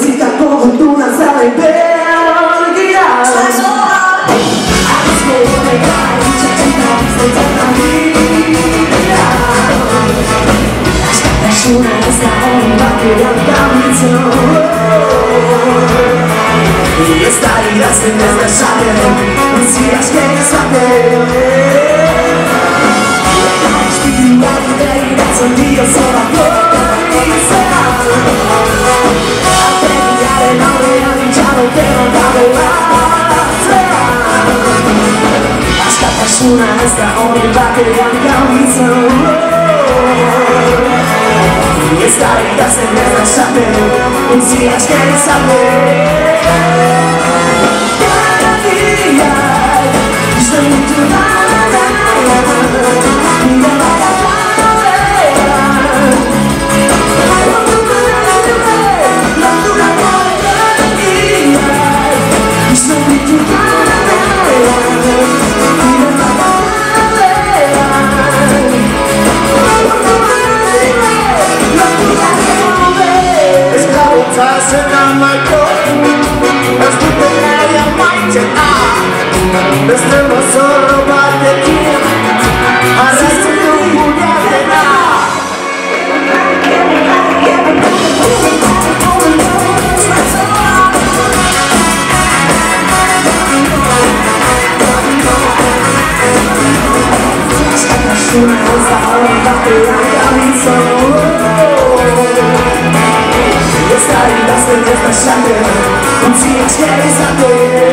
si como tú no sabes ver olvidar A los que yo me cae, muchachita, senza la vida Una esta onda que ya cambió I stali jasny bezleszany Misjasz kiedy słaby Śpili ładne i lecą mi osoba Policja una resta ogni patria canzone Questa vita sembra lasciate, non si riesce a sapere Tossing on my coat As to the area might and I Mr. Masoro Batekin Arrested to Mugatena Sure, I was out of the way, I'm sorry realizador